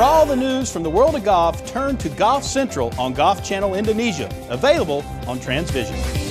For all the news from the world of golf, turn to Golf Central on Golf Channel Indonesia, available on Transvision.